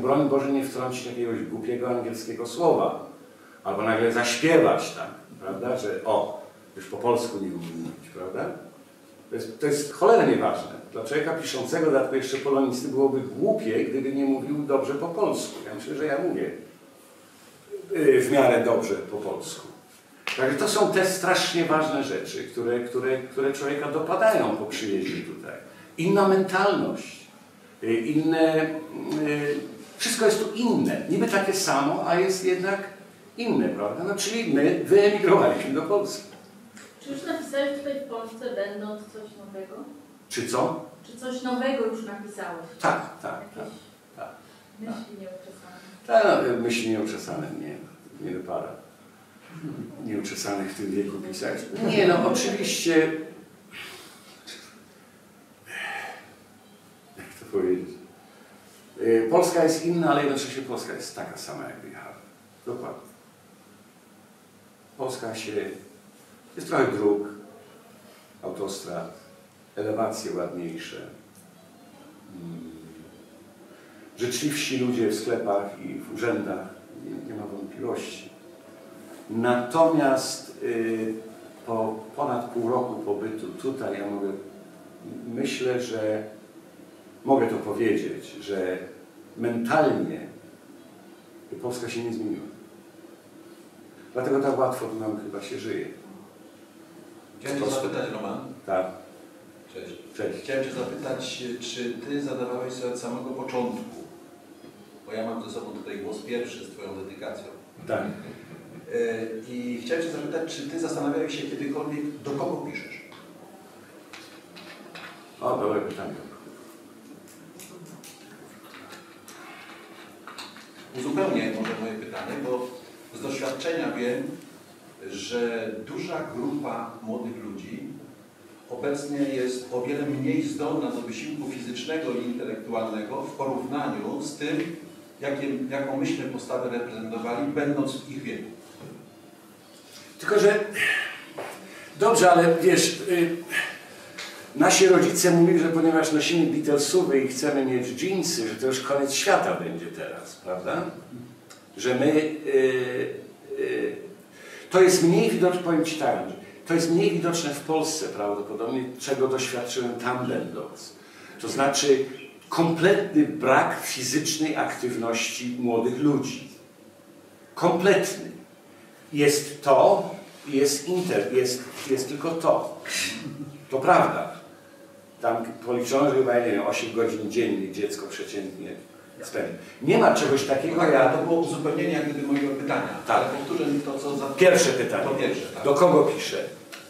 Broń Boże nie wtrącić jakiegoś głupiego angielskiego słowa. Albo nagle zaśpiewać tam, prawda, że o, już po polsku nie mówić, prawda? To jest, to jest cholernie ważne. Dla człowieka piszącego, dodatkowo jeszcze polonisty, byłoby głupie, gdyby nie mówił dobrze po polsku. Ja myślę, że ja mówię yy, w miarę dobrze po polsku. Także to są te strasznie ważne rzeczy, które, które, które człowieka dopadają po przyjeździe tutaj. Inna mentalność, yy, inne... Wszystko jest tu inne. Niby takie samo, a jest jednak inne, prawda? No, czyli my wyemigrowaliśmy do Polski. Czy już napisałeś tutaj w Polsce, będąc coś nowego? Czy co? Czy coś nowego już napisałeś? Tak, tak, tak. Jakieś tak. myśli nieuczesane? Tak, no, myśli nieuczesane, nie, nie wypada. Nieuczesanych w tym wieku pisać. Nie, no oczywiście... Jak to powiedzieć? Y, Polska jest inna, ale jednocześnie Polska jest taka sama, jak wyjechałem. Dokładnie. Polska się... Jest trochę dróg, autostrad, elewacje ładniejsze. Mm. Życzliwsi ludzie w sklepach i w urzędach, nie, nie ma wątpliwości. Natomiast y, po ponad pół roku pobytu tutaj, ja mogę, myślę, że mogę to powiedzieć, że mentalnie Polska się nie zmieniła. Dlatego tak łatwo tu nam chyba się żyje. Chciałem Cię zapytać, Roman. Tak, Cześć. cześć. Chciałem Cię zapytać, czy Ty zadawałeś sobie od samego początku, bo ja mam ze sobą tutaj głos pierwszy z Twoją dedykacją. Tak. E, I chciałem Cię zapytać, czy Ty zastanawiałeś się kiedykolwiek, do kogo piszesz? O, dobre pytanie. Uzupełnię może moje pytanie, bo z doświadczenia wiem, że duża grupa młodych ludzi obecnie jest o wiele mniej zdolna do wysiłku fizycznego i intelektualnego w porównaniu z tym, jakie, jaką myśmy postawę reprezentowali, będąc w ich wieku. Tylko, że dobrze, ale wiesz, y, nasi rodzice mówili, że ponieważ nosimy Beatlesówy i chcemy mieć jeansy, że to już koniec świata będzie teraz, prawda? Że my, y, y, to jest mniej widoczne, powiem Ci tak, to jest mniej widoczne w Polsce prawdopodobnie, czego doświadczyłem tam będąc. To znaczy kompletny brak fizycznej aktywności młodych ludzi. Kompletny jest to, jest inter, jest, jest tylko to. To prawda. Tam policzono, że chyba, nie wiem, 8 godzin dziennie dziecko przeciętnie spędzi. Nie ma czegoś takiego Tak, jak... to było uzupełnienie jak gdyby mojego pytania. Tak. Ale powtórzę to, co za... Pierwsze pytanie. To pierwsze, tak. Do kogo piszę?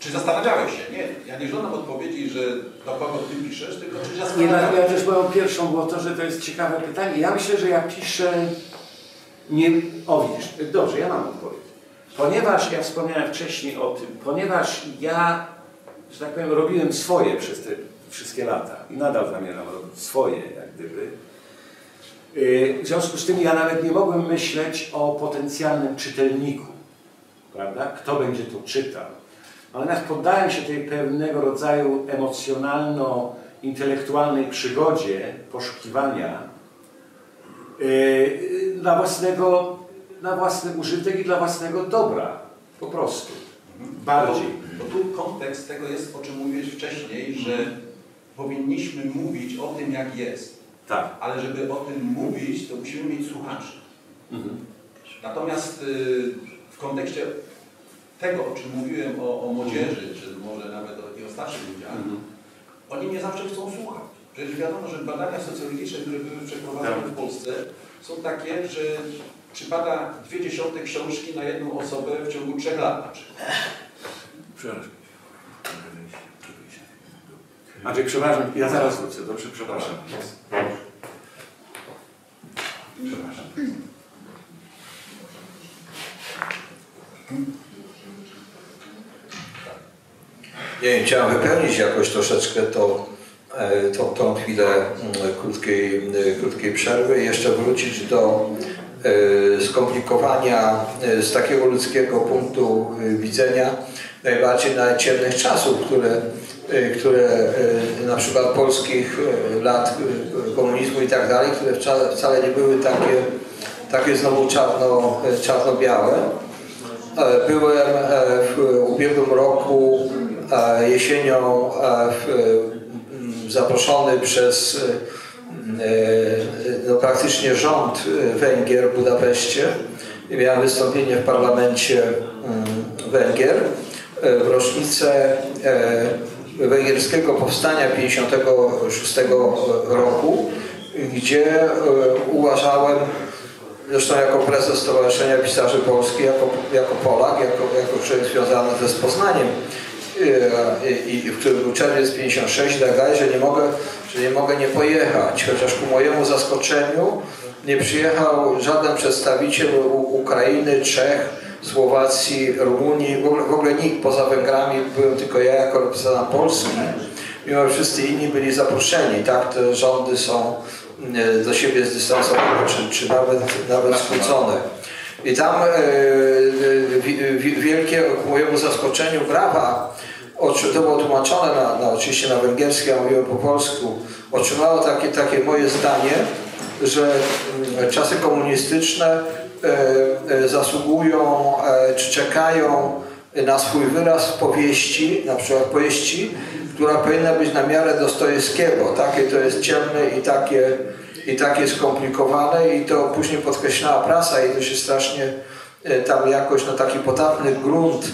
Czy zastanawiałeś się? Nie, ja nie żądam odpowiedzi, że do kogo Ty piszesz, tylko czy Nie, zastanawiałeś no, ja się? też moją pierwszą było to, że to jest ciekawe pytanie. Ja myślę, że ja piszę... Nie... O widzisz, dobrze, ja mam odpowiedź. Ponieważ, ja wspomniałem wcześniej o tym, ponieważ ja, że tak powiem, robiłem swoje przez te wszystkie lata i nadal zamierzam robić swoje, jak gdyby. Yy, W związku z tym ja nawet nie mogłem myśleć o potencjalnym czytelniku, prawda? Kto będzie to czytał. Natomiast poddałem się tej pewnego rodzaju emocjonalno-intelektualnej przygodzie poszukiwania yy, dla własnego, na własny użytek i dla własnego dobra. Po prostu. Bardziej. Bo, bo tu kontekst tego jest, o czym mówiłeś wcześniej, że powinniśmy mówić o tym, jak jest. Tak. Ale żeby o tym mówić, to musimy mieć słuchaczy. Mhm. Natomiast y, w kontekście tego, o czym mówiłem o, o młodzieży, czy może nawet o, i o starszych ludziach, Mhm. oni nie zawsze chcą słuchać. Przecież wiadomo, że badania socjologiczne, które były przeprowadzone Tak. w Polsce, są takie, że przypada dwie dziesiąte książki na jedną osobę w ciągu trzech lat na przykład. Przepraszam. Andrzej, przepraszam, ja zaraz wrócę, dobrze? Przepraszam. Przepraszam. Nie wiem, chciałem wypełnić jakoś troszeczkę to, e, tą, tą chwilę mm, krótkiej, e, krótkiej przerwy i jeszcze wrócić do e, skomplikowania z takiego ludzkiego punktu widzenia najbardziej nawet ciemnych czasów, które które y, na przykład polskich y, lat y, komunizmu i tak dalej, które wcale, nie były takie, takie znowu czarno, y, czarno-białe. E, Byłem e, w ubiegłym roku e, jesienią e, w, m, zaproszony przez no, praktycznie rząd Węgier w Budapeszcie. Miałem wystąpienie w parlamencie mm, Węgier w rocznicę węgierskiego powstania 56 roku, gdzie e, uważałem Zresztą jako prezes Stowarzyszenia Pisarzy Polskich, jako, jako Polak, jako, jako człowiek związany ze Poznaniem i, i w którym był czerwiec 56 i że nie, mogę, że nie mogę nie pojechać. Chociaż ku mojemu zaskoczeniu nie przyjechał żaden przedstawiciel Ukrainy, Czech, Słowacji, Rumunii, w ogóle, w ogóle nikt poza Węgrami, byłem tylko ja jako reprezentant Polski. Mimo wszyscy inni byli zaproszeni, tak, te rządy są e, do siebie zdystansowane, czy, czy nawet, nawet. I tam e, e, wi- wi- wielkie, ku mojemu zaskoczeniu, brawa, to było tłumaczone na, na, oczywiście na węgierski, ja mówiłem po polsku, otrzymało takie, takie moje zdanie, że mm, czasy komunistyczne e, e, zasługują, e, czy czekają na swój wyraz w powieści, na przykład powieści, która powinna być na miarę Dostojewskiego. Takie to jest ciemne i takie, i takie skomplikowane i to później podkreślała prasa i to się strasznie tam jakoś na taki podatny grunt.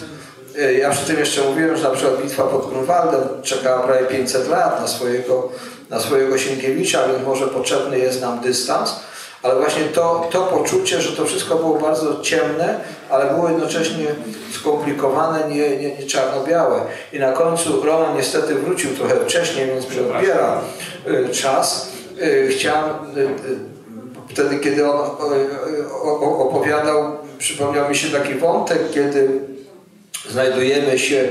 Ja przy tym jeszcze mówiłem, że na przykład bitwa pod Grunwaldem czekała prawie 500 lat na swojego, na swojego Sienkiewicza, więc może potrzebny jest nam dystans. Ale właśnie to, to poczucie, że to wszystko było bardzo ciemne, ale było jednocześnie skomplikowane, nie, nie, nie czarno-białe. I na końcu Roman niestety wrócił trochę wcześniej, więc mi odbiera y, czas. Y, Chciałem, y, wtedy kiedy on opowiadał, przypomniał mi się taki wątek, kiedy Znajdujemy się e,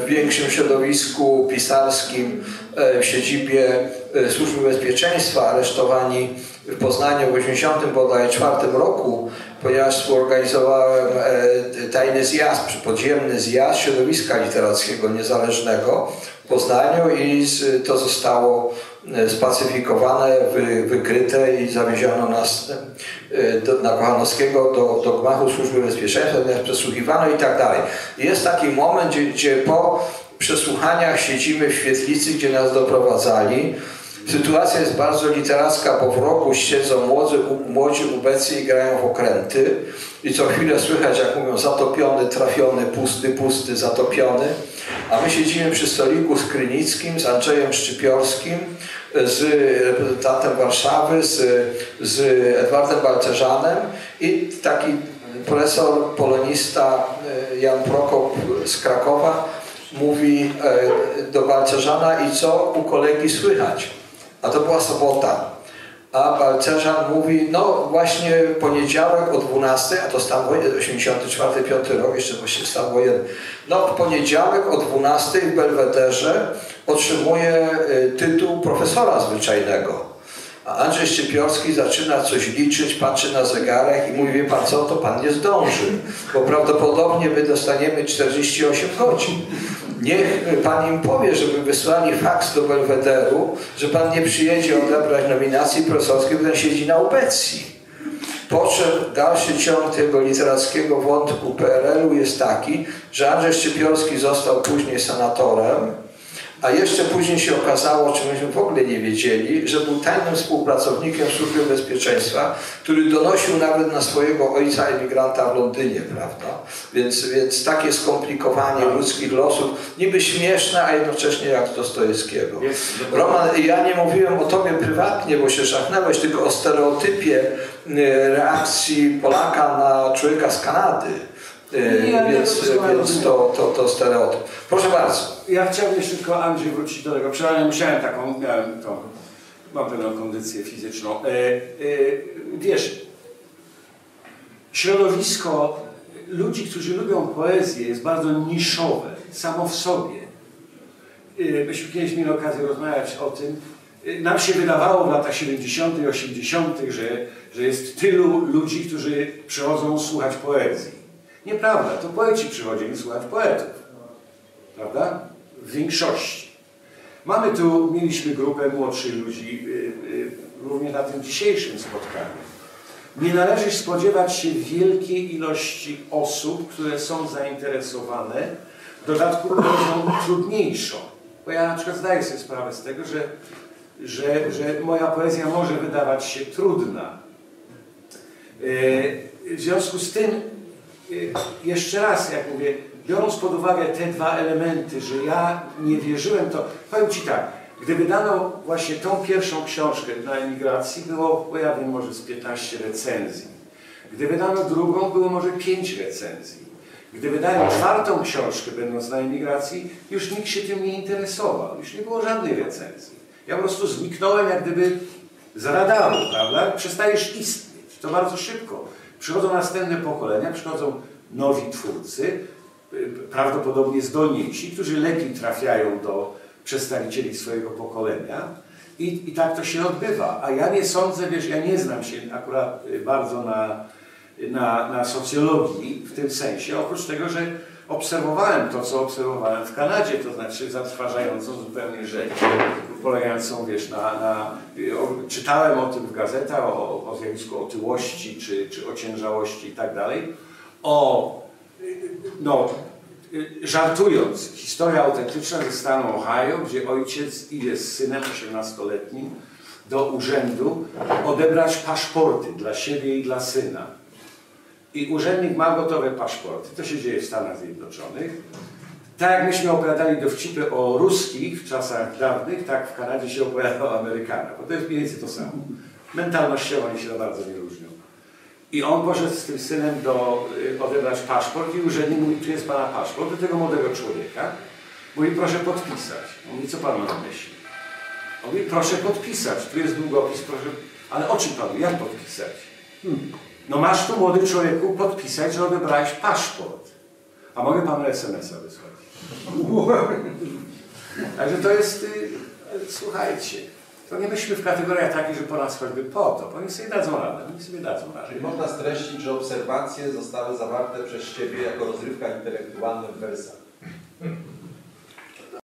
w większym środowisku pisarskim e, w siedzibie Służby Bezpieczeństwa, aresztowani w Poznaniu w 1984 roku, ponieważ współorganizowałem e, tajny zjazd, podziemny zjazd środowiska literackiego niezależnego w Poznaniu i to zostało e, spacyfikowane, wy, wykryte i zawieziono nas e, do, na Kochanowskiego do, do gmachu Służby Bezpieczeństwa, nas przesłuchiwano i tak dalej. Jest taki moment, gdzie, gdzie po przesłuchaniach siedzimy w świetlicy, gdzie nas doprowadzali. Sytuacja jest bardzo literacka, bo w rogu siedzą młodzi, młodzi ubecy i grają w okręty. I co chwilę słychać, jak mówią, zatopiony, trafiony, pusty, pusty, zatopiony. A my siedzimy przy stoliku z Krynickim, z Andrzejem Szczypiorskim, z reprezentantem Warszawy, z, z Edwardem Balcerzanem i taki profesor, polonista e, Jan Prokop z Krakowa mówi e, do Balcerzana i co u kolegi słychać? A to była sobota. A Balcerzan mówi, no właśnie poniedziałek o 12, a to stan wojenny, 84-5 rok, jeszcze właściwie stan wojenny. No w poniedziałek o 12 w Belwederze otrzymuje y, tytuł profesora zwyczajnego. A Andrzej Szczypiorski zaczyna coś liczyć, patrzy na zegarek i mówi, wie pan co, to pan nie zdąży, bo prawdopodobnie my dostaniemy 48 godzin. Niech pan im powie, żeby wysłali faks do Belwederu, że pan nie przyjedzie odebrać nominacji profesorskiej, bo pan siedzi na ubecji. Po czym dalszy ciąg tego literackiego wątku PRL-u jest taki, że Andrzej Szczypiorski został później senatorem, a jeszcze później się okazało, o czym myśmy w ogóle nie wiedzieli, że był tajnym współpracownikiem Służby Bezpieczeństwa, który donosił nawet na swojego ojca emigranta w Londynie, prawda? Więc, więc takie skomplikowanie ludzkich losów, niby śmieszne, a jednocześnie jak Dostojewskiego. Roman, ja nie mówiłem o tobie prywatnie, bo się żachnęłeś, tylko o stereotypie y, reakcji Polaka na człowieka z Kanady. Ja więc, więc to, to, to stereotyp. Proszę bardzo. Ja chciałbym tylko Andrzej wrócić do tego. Przynajmniej musiałem taką, miałem tą, mam pewną kondycję fizyczną. E, e, wiesz, środowisko ludzi, którzy lubią poezję jest bardzo niszowe, samo w sobie. E, myśmy kiedyś mieli okazję rozmawiać o tym. E, Nam się wydawało w latach 70. i 80., że, że jest tylu ludzi, którzy przychodzą słuchać poezji. Nieprawda, to poeci przychodzili słuchać poetów. Prawda? w większości. Mamy tu, mieliśmy grupę młodszych ludzi, y, y, również na tym dzisiejszym spotkaniu. Nie należy spodziewać się wielkiej ilości osób, które są zainteresowane, w dodatku poezją trudniejszą. Bo ja na przykład zdaję sobie sprawę z tego, że, że, że moja poezja może wydawać się trudna. Yy, W związku z tym, jeszcze raz, jak mówię, biorąc pod uwagę te dwa elementy, że ja nie wierzyłem, to powiem Ci tak, gdy wydano właśnie tą pierwszą książkę na emigracji, było, ja wiem, może z 15 recenzji. Gdy wydano drugą, było może 5 recenzji. Gdy wydano czwartą książkę, będąc na emigracji, już nikt się tym nie interesował. Już nie było żadnej recenzji. Ja po prostu zniknąłem jak gdyby z radaru, prawda? Przestajesz istnieć. To bardzo szybko. Przychodzą następne pokolenia, przychodzą nowi twórcy, prawdopodobnie zdolniejsi, którzy lepiej trafiają do przedstawicieli swojego pokolenia. I, i tak to się odbywa. A ja nie sądzę, wiesz, ja nie znam się akurat y, bardzo na, na, na socjologii w tym sensie, oprócz tego, że obserwowałem to, co obserwowałem w Kanadzie, to znaczy zatrważającą zupełnie rzecz, polegającą, wiesz, na, na czytałem o tym w gazetach, o, o zjawisku otyłości, czy, czy ociężałości i tak dalej, o, no, żartując, historia autentyczna ze stanu Ohio, gdzie ojciec idzie z synem 18-letnim do urzędu odebrać paszporty dla siebie i dla syna. I urzędnik ma gotowe paszporty. To się dzieje w Stanach Zjednoczonych. Tak jak myśmy opowiadali dowcipy o ruskich w czasach dawnych, tak w Kanadzie się opowiada o Amerykanach. Bo to jest mniej więcej to samo. Mentalnościowo oni się bardzo nie różnią. I on poszedł z tym synem do, y, odebrać paszport i urzędnik mówi, tu jest pana paszport, do tego młodego człowieka. Mówi, proszę podpisać. On mówi, co pan ma na myśli? On mówi, proszę podpisać, tu jest długopis, proszę. Ale o czym panu, jak podpisać? Hmm. No masz tu, młody człowieku, podpisać, że odebrałeś paszport. A mogę panu SMS-a wysłać. Także to jest, y, słuchajcie, to nie myślmy w kategoriach takich, że po nas choćby po to, oni sobie dadzą radę, oni sobie dadzą radę. Czyli można streścić, że obserwacje zostały zawarte przez Ciebie jako rozrywka intelektualna w wersach.